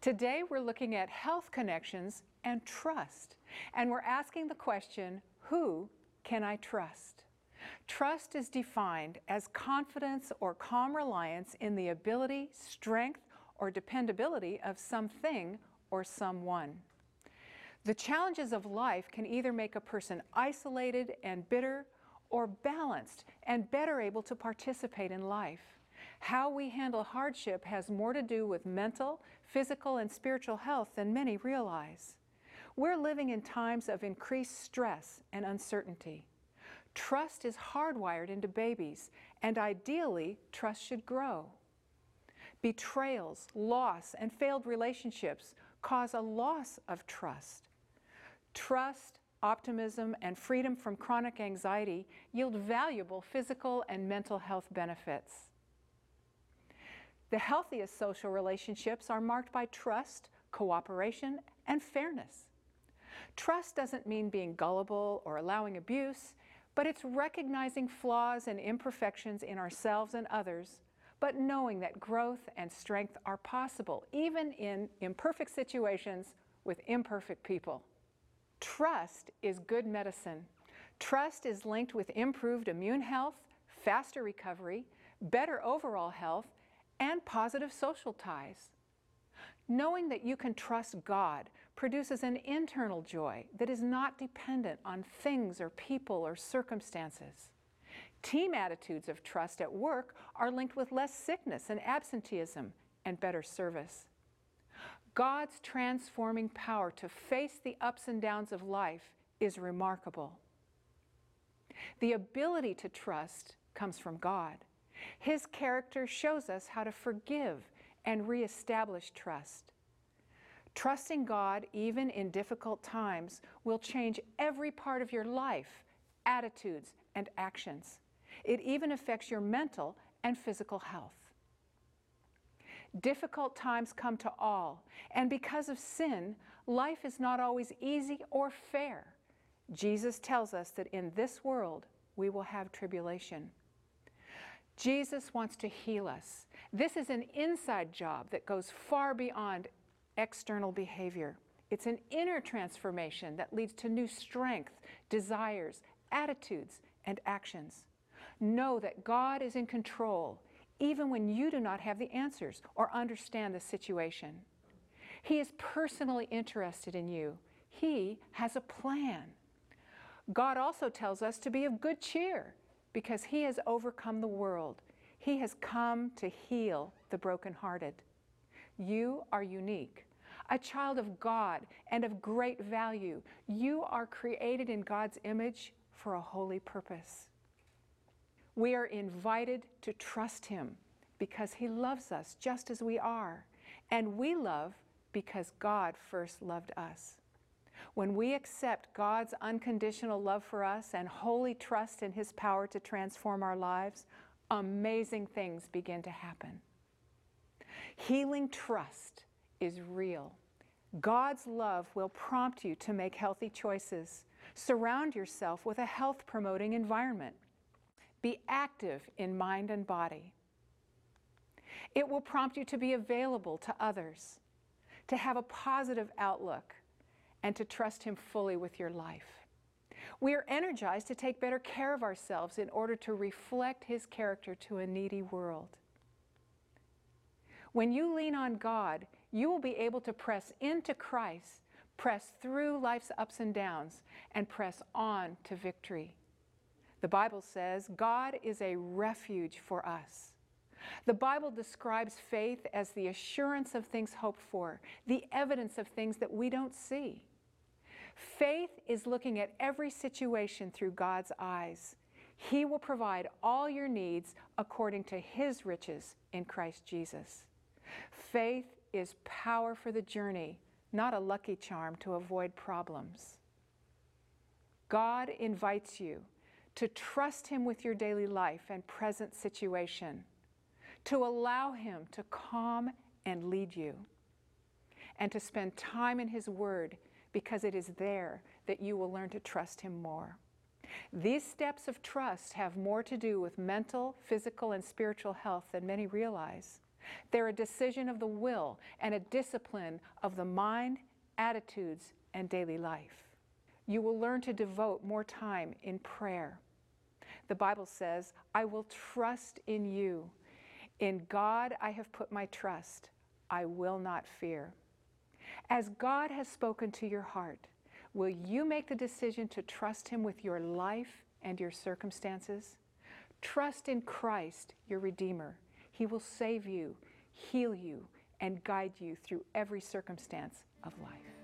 Today we're looking at health connections and trust, and we're asking the question who can I trust? Trust is defined as confidence or calm reliance in the ability, strength, or dependability of something or someone. The challenges of life can either make a person isolated and bitter or balanced and better able to participate in life. How we handle hardship has more to do with mental, physical, and spiritual health than many realize. We're living in times of increased stress and uncertainty. Trust is hardwired into babies, and ideally, trust should grow. Betrayals, loss, and failed relationships cause a loss of trust. Trust, optimism, and freedom from chronic anxiety yield valuable physical and mental health benefits. The healthiest social relationships are marked by trust, cooperation, and fairness. Trust doesn't mean being gullible or allowing abuse, but it's recognizing flaws and imperfections in ourselves and others, but knowing that growth and strength are possible, even in imperfect situations with imperfect people. Trust is good medicine. Trust is linked with improved immune health, faster recovery, better overall health, and positive social ties. Knowing that you can trust God produces an internal joy that is not dependent on things or people or circumstances. Team attitudes of trust at work are linked with less sickness and absenteeism and better service. God's transforming power to face the ups and downs of life is remarkable. The ability to trust comes from God. His character shows us how to forgive and reestablish trust. Trusting God, even in difficult times, will change every part of your life, attitudes, and actions. It even affects your mental and physical health. Difficult times come to all, and because of sin, life is not always easy or fair. Jesus tells us that in this world we will have tribulation. Jesus wants to heal us. This is an inside job that goes far beyond external behavior. It's an inner transformation that leads to new strength, desires, attitudes, and actions. Know that God is in control even when you do not have the answers or understand the situation. He is personally interested in you. He has a plan. God also tells us to be of good cheer because He has overcome the world. He has come to heal the brokenhearted. You are unique, a child of God and of great value. You are created in God's image for a holy purpose. We are invited to trust Him because He loves us just as we are. And we love because God first loved us. When we accept God's unconditional love for us and wholly trust in His power to transform our lives, amazing things begin to happen. Healing trust is real. God's love will prompt you to make healthy choices. Surround yourself with a health promoting environment. Be active in mind and body. It will prompt you to be available to others, to have a positive outlook, and to trust Him fully with your life. We are energized to take better care of ourselves in order to reflect His character to a needy world. When you lean on God, you will be able to press into Christ, press through life's ups and downs, and press on to victory. The Bible says God is a refuge for us. The Bible describes faith as the assurance of things hoped for, the evidence of things that we don't see. Faith is looking at every situation through God's eyes. He will provide all your needs according to His riches in Christ Jesus. Faith is power for the journey, not a lucky charm to avoid problems. God invites you to trust Him with your daily life and present situation, to allow Him to calm and lead you, and to spend time in His Word because it is there that you will learn to trust Him more. These steps of trust have more to do with mental, physical, and spiritual health than many realize. They're a decision of the will and a discipline of the mind, attitudes, and daily life. You will learn to devote more time in prayer. The Bible says, I will trust in you. In God I have put my trust. I will not fear. As God has spoken to your heart, will you make the decision to trust Him with your life and your circumstances? Trust in Christ, your Redeemer. He will save you, heal you, and guide you through every circumstance of life.